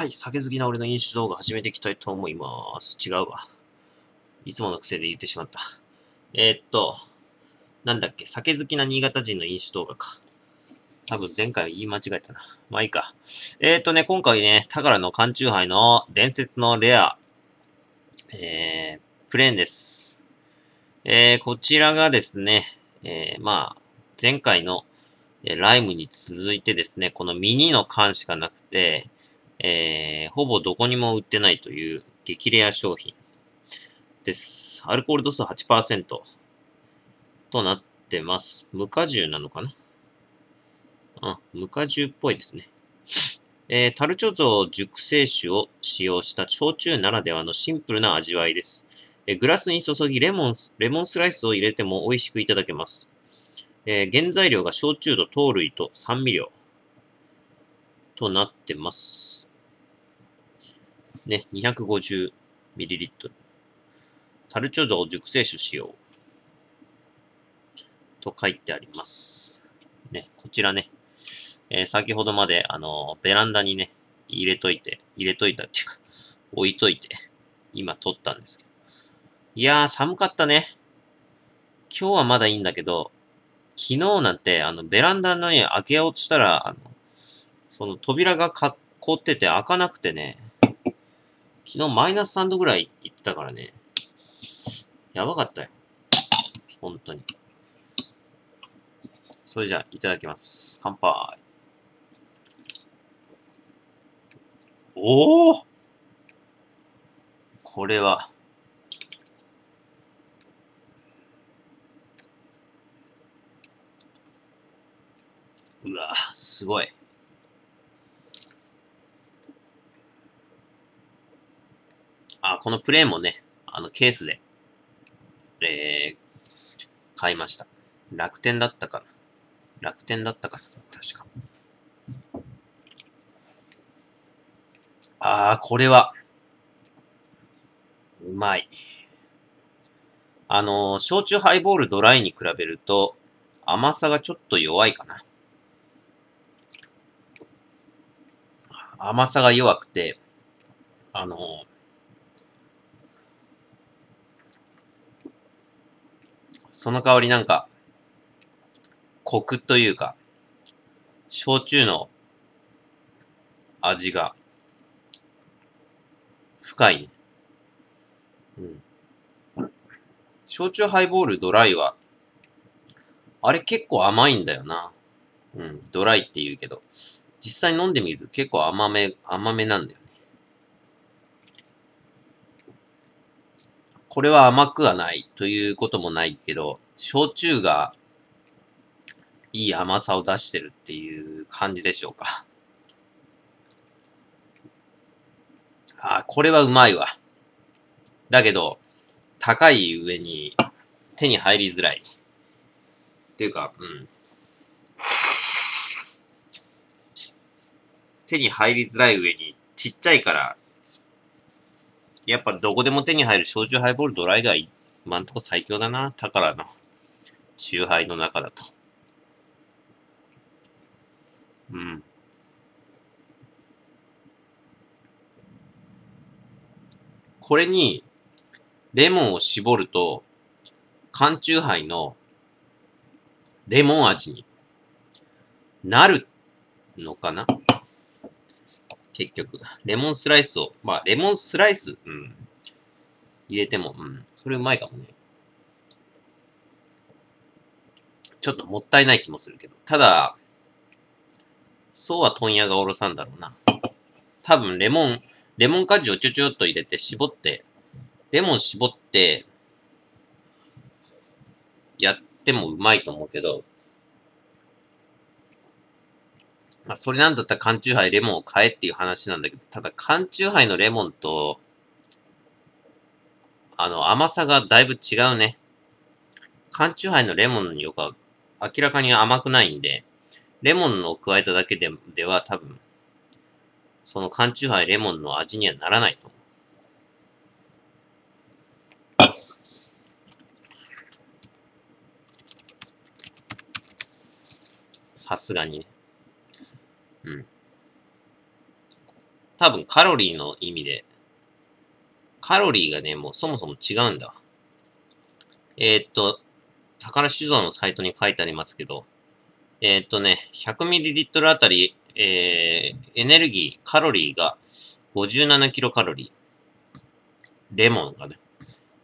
はい、酒好きな俺の飲酒動画始めていきたいと思います。違うわ。いつもの癖で言ってしまった。えー、っと、なんだっけ、酒好きな新潟人の飲酒動画か。多分前回言い間違えたな。まあいいか。えー、っとね、今回ね、宝の缶チューハイの伝説のレア、えー、プレーンです。えー、こちらがですね、えー、まあ、前回の、えーライムに続いてですね、このミニの缶しかなくて、えー、ほぼどこにも売ってないという激レア商品です。アルコール度数8%となってます。無果汁なのかな？あ、無果汁っぽいですね。えー、タルチョゾ熟成酒を使用した焼酎ならではのシンプルな味わいです。えーグラスに注ぎレモン、レモンスライスを入れても美味しくいただけます。えー原材料が焼酎と糖類と酸味料となってます。ね、250ml。タルチョゾ熟成酒使用。と書いてあります。ね、こちらね、えー先ほどまで、あのベランダにね、入れといて、入れといたっていうか、置いといて、今撮ったんですけど。いやー、寒かったね。今日はまだいいんだけど、昨日なんて、あの、ベランダのね、開けようとしたら、あの、その扉がか凍ってて開かなくてね、昨日マイナス3度ぐらい行ったからね、やばかったよ。本当に。それじゃあ、いただきます。乾杯。おおこれは、うわすごい。あ、このプレーもね、あの、ケースで、えー、買いました。楽天だったかな。楽天だったかな。確か。あー、これは、うまい。あの、焼酎ハイボールドライに比べると、甘さがちょっと弱いかな。甘さが弱くて、あのー、その代わりなんか、コクというか、焼酎の味が深いね。うん。焼酎ハイボールドライは、あれ結構甘いんだよな。うん、ドライって言うけど、実際飲んでみると結構甘め、甘めなんだよね。これは甘くはないということもないけど、焼酎がいい甘さを出してるっていう感じでしょうか。あ、これはうまいわ。だけど、高い上に手に入りづらい。っていうか、うん。手に入りづらい上にちっちゃいから、やっぱどこでも手に入る焼酎ハイボールドライが今んとこ最強だな。宝の。酎ハイの中だと。うん。これに、レモンを絞ると、缶酎ハイのレモン味になるのかな？結局。レモンスライスを、まあ、レモンスライス、うん。入れても、うん。それうまいかもね。ちょっともったいない気もするけど。ただ、そうは問屋がおろさんだろうな。多分、レモン、レモン果汁をちょちょっと入れて絞って、レモン絞って、やってもうまいと思うけど、まあ、それなんだったら缶チューハイレモンを買えっていう話なんだけど、ただ缶チューハイのレモンと、あの、甘さがだいぶ違うね。缶チューハイのレモンのよくは明らかに甘くないんで、レモンを加えただけででは多分、その缶チューハイレモンの味にはならないと思う。さすがにね。うん。多分カロリーの意味で、カロリーがね、もうそもそも違うんだ。えー、っと、宝酒造のサイトに書いてありますけど、えー、っとね、100ml あたり、えー、エネルギー、カロリーが57キロカロリー。レモンがね。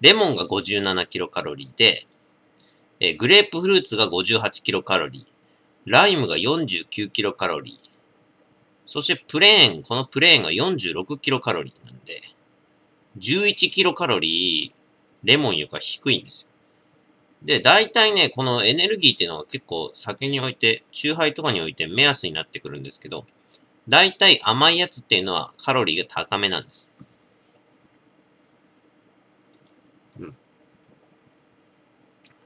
レモンが57キロカロリーで、えー、グレープフルーツが58キロカロリー。ライムが49キロカロリー。そしてプレーン、このプレーンが46キロカロリーなんで、11キロカロリー、レモンよりか低いんですよ。で、大体ね、このエネルギーっていうのは結構酒において、チューハイとかにおいて目安になってくるんですけど、大体甘いやつっていうのはカロリーが高めなんです。うん。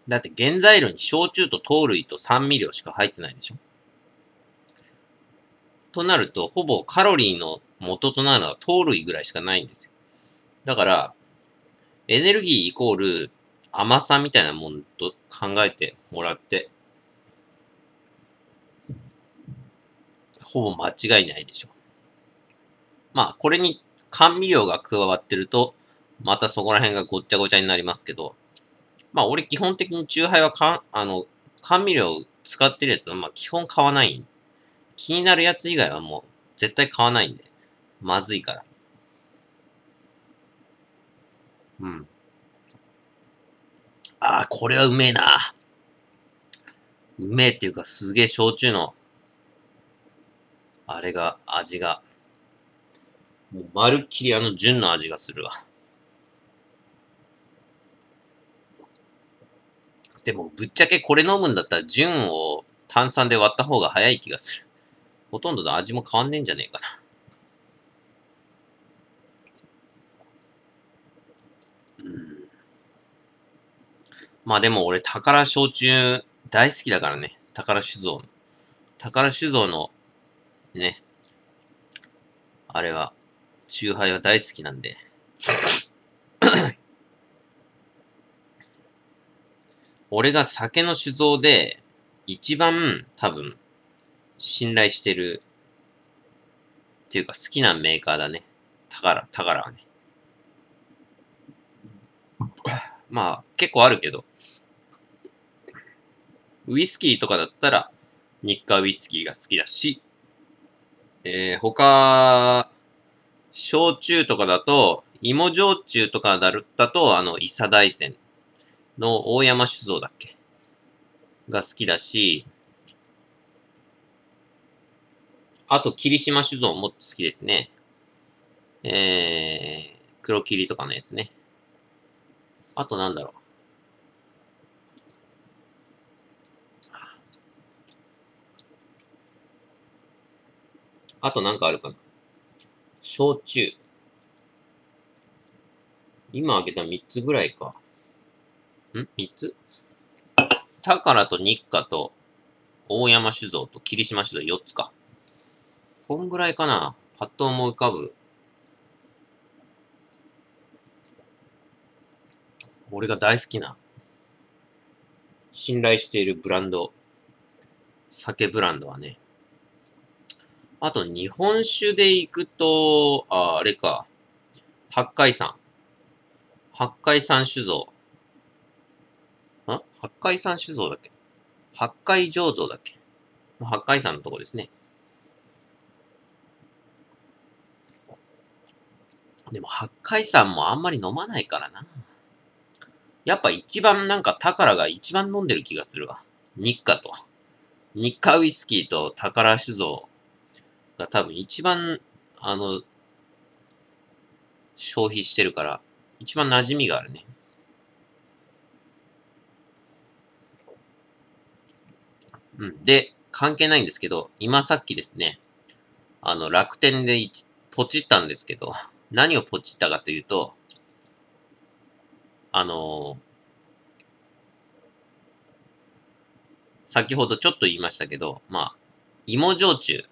だって原材料に焼酎と糖類と酸味料しか入ってないでしょとなると、ほぼカロリーの元となるのは糖類ぐらいしかないんですよ。だから、エネルギーイコール甘さみたいなもんと考えてもらって、ほぼ間違いないでしょう。まあ、これに甘味料が加わってると、またそこら辺がごっちゃごちゃになりますけど、まあ、俺基本的にチューハイはかあの、甘味料使ってるやつは、まあ、基本買わないん。気になるやつ以外はもう、絶対買わないんで。まずいから。うん。ああ、これはうめえな。うめえっていうか、すげえ焼酎の、あれが、味が、もうまるっきりあの純の味がするわ。でも、ぶっちゃけこれ飲むんだったら、純を炭酸で割った方が早い気がする。ほとんどの味も変わんねえんじゃねえかな。まあでも俺、宝焼酎大好きだからね。宝酒造の。宝酒造の、ね。あれは、酎ハイは大好きなんで。俺が酒の酒造で、一番多分、信頼してる、っていうか好きなメーカーだね。宝、宝はね。まあ、結構あるけど、ウイスキーとかだったら、日課ウイスキーが好きだし、えー、他、焼酎とかだと、芋焼酎とかだったと、あの、伊佐大山の大山酒造だっけ？が好きだし、あと、霧島酒造も好きですね。えー、黒霧とかのやつね。あとなんだろう。あとなんかあるかな。焼酎。今あげた3つぐらいか。ん ?3 つ？宝と日課と大山酒造と霧島酒造4つか。こんぐらいかな。パッと思い浮かぶ。俺が大好きな、信頼しているブランド、酒ブランドはね、あと、日本酒で行くと、あ、あれか。八海山。八海山酒造。ん八海山酒造だっけ？八海醸造だっけ？八海山のとこですね。でも、八海山もあんまり飲まないからな。やっぱ一番なんか宝が一番飲んでる気がするわ。日課と。日課ウイスキーと宝酒造が多分一番、あの、消費してるから、一番馴染みがあるね。うん。で、関係ないんですけど、今さっきですね、あの、楽天でポチったんですけど、何をポチったかというと、あのー、先ほどちょっと言いましたけど、まあ、芋焼酎。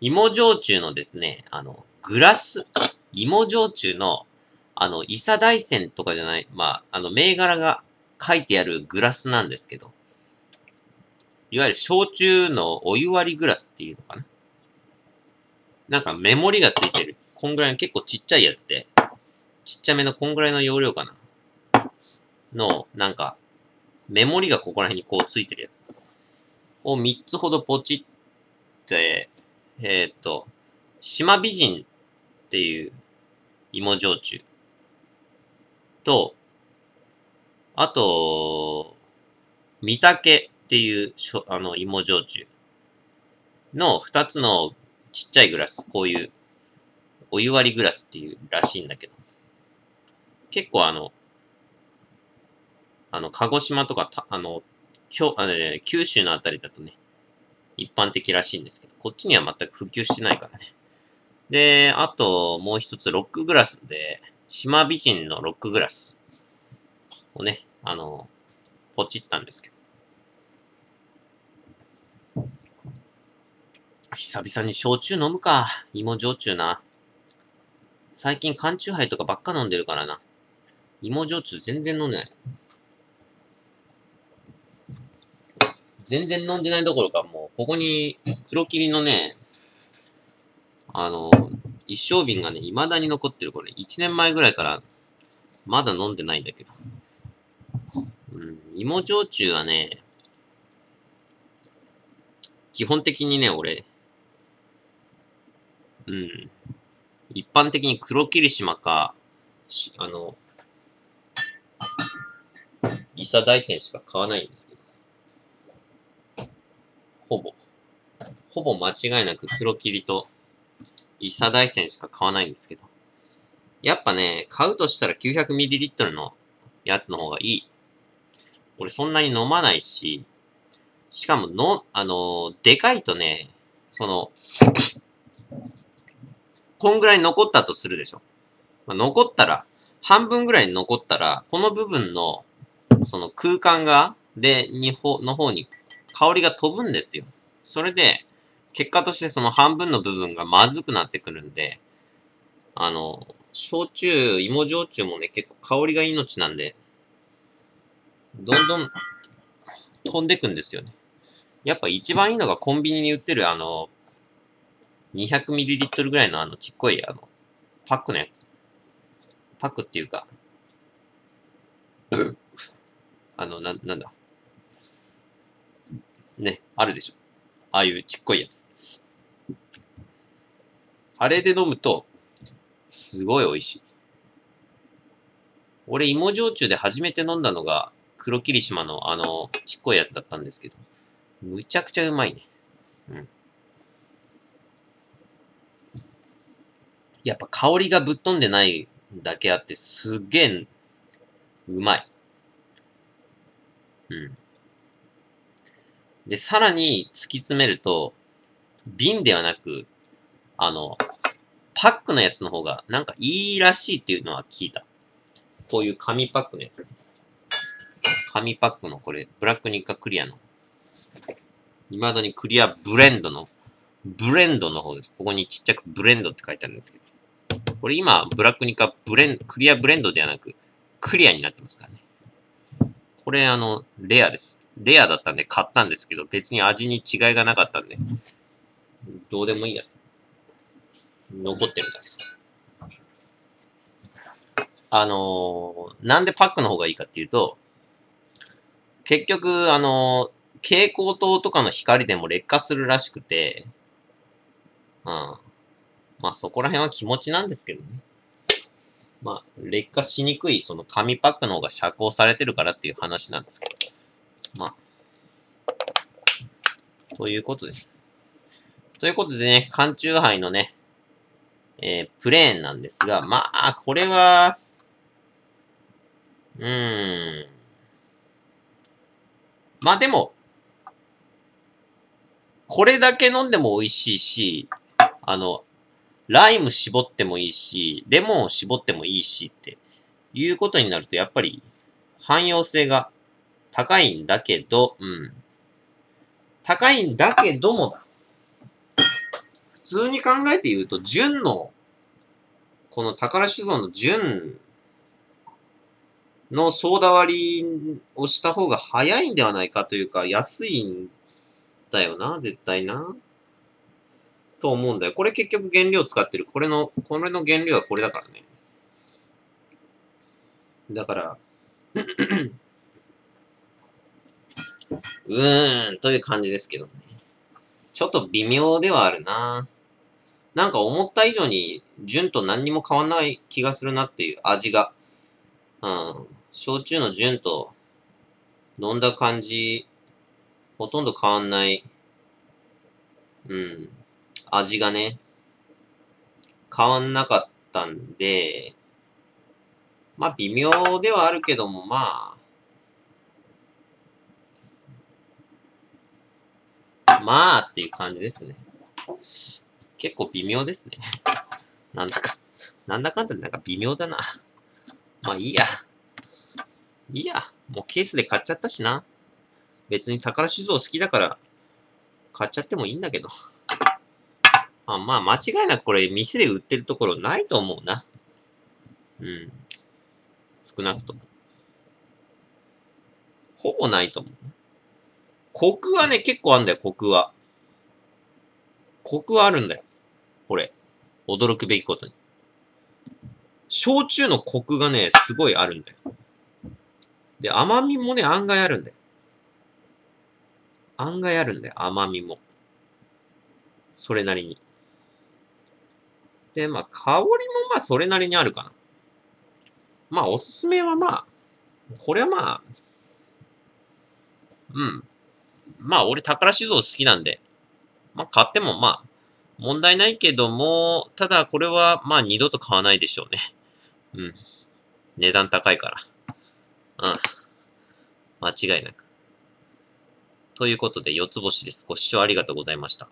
芋焼酎のですね、あの、グラス、芋焼酎の、あの、伊佐大山とかじゃない、まあ、あの、銘柄が書いてあるグラスなんですけど、いわゆる焼酎のお湯割りグラスっていうのかな。なんかメモリがついてる。こんぐらいの結構ちっちゃいやつで、ちっちゃめのこんぐらいの容量かな。の、なんか、メモリがここら辺にこうついてるやつ。を3つほどポチって、えーっと、島美人っていう芋焼酎と、あと、三竹っていうしょあの芋焼酎の2つのちっちゃいグラス、こういうお湯割りグラスっていうらしいんだけど、結構あの、あの、鹿児島とかた、あの、きょあのね、九州のあたりだとね、一般的らしいんですけど、こっちには全く普及してないからね。で、あと、もう一つ、ロックグラスで、島美人のロックグラスをね、あの、ポチったんですけど。久々に焼酎飲むか。芋焼酎な。最近缶チューハイとかばっか飲んでるからな。芋焼酎全然飲んでない。全然飲んでないどころか、もう、ここに黒霧のね、あの、一升瓶がね、未だに残ってる。これ、1年前ぐらいから、まだ飲んでないんだけど。うん、芋焼酎はね、基本的にね、俺、うん、一般的に黒霧島か、あの、伊佐大山しか買わないんですけど。ほぼ。ほぼ間違いなく黒霧と伊佐大山しか買わないんですけど。やっぱね、買うとしたら 900ml のやつの方がいい。俺そんなに飲まないし、しかもの、あのでかいとね、その、こんぐらい残ったとするでしょ。ま、残ったら、半分ぐらい残ったら、この部分の、その空間が、で、にほ、の方に香りが飛ぶんですよ。それで、結果としてその半分の部分がまずくなってくるんで、あの、焼酎、芋焼酎もね、結構香りが命なんで、どんどん飛んでくんですよね。やっぱ一番いいのがコンビニに売ってるあの、200ml ぐらいのあのちっこいあの、パックのやつ。パックっていうか、あの、な、なんだ。ね、あるでしょ。ああいうちっこいやつ。あれで飲むと、すごい美味しい。俺、芋焼酎で初めて飲んだのが、黒霧島のあの、ちっこいやつだったんですけど、むちゃくちゃうまいね。うん。やっぱ香りがぶっ飛んでないだけあって、すげえ、うまい。うん。で、さらに突き詰めると、瓶ではなく、あの、パックのやつの方がなんかいいらしいっていうのは聞いた。こういう紙パックのやつ。紙パックのこれ、ブラックニッカクリアの。未だにクリアブレンドの、ブレンドの方です。ここにちっちゃくブレンドって書いてあるんですけど。これ今、ブラックニカブレン、クリアブレンドではなく、クリアになってますからね。これあの、レアです。レアだったんで買ったんですけど、別に味に違いがなかったんで、どうでもいいや。残ってるんだ。あのー、なんでパックの方がいいかっていうと、結局、あのー、蛍光灯とかの光でも劣化するらしくて、うん。まあそこら辺は気持ちなんですけどね。まあ、劣化しにくい、その紙パックの方が遮光されてるからっていう話なんですけど。まあ。ということです。ということでね、缶チューハイのね、えー、プレーンなんですが、まあ、これは、うーん。まあでも、これだけ飲んでも美味しいし、あの、ライム絞ってもいいし、レモンを絞ってもいいしっていうことになると、やっぱり汎用性が高いんだけど、うん。高いんだけどもだ。普通に考えて言うと、純の、この宝酒造の純のソーダ割りをした方が早いんではないかというか、安いんだよな、絶対な。と思うんだよ。これ結局原料使ってる。これの、これの原料はこれだからね。だから、うーん、という感じですけどね。ちょっと微妙ではあるななんか思った以上に、純と何にも変わんない気がするなっていう味が。うん。焼酎の純と飲んだ感じ、ほとんど変わんない。うん。味がね、変わんなかったんで、まあ微妙ではあるけども、まあ、まあっていう感じですね。結構微妙ですね。なんだか、なんだかんだなんか微妙だな。まあいいや。いいや。もうケースで買っちゃったしな。別に宝酒造好きだから買っちゃってもいいんだけど。まあまあ間違いなくこれ店で売ってるところないと思うな。うん。少なくとも。ほぼないと思う。コクはね、結構あんだよ、コクは。コクはあるんだよ。これ。驚くべきことに。焼酎のコクがね、すごいあるんだよ。で、甘みもね、案外あるんだよ。案外あるんだよ、甘みも。それなりに。で、まあ、香りもまあ、それなりにあるかな。まあ、おすすめはまあ、これはまあ、うん。まあ、俺、宝酒造好きなんで、まあ、買ってもまあ、問題ないけども、ただ、これはまあ、二度と買わないでしょうね。うん。値段高いから。うん。間違いなく。ということで、四つ星です。ご視聴ありがとうございました。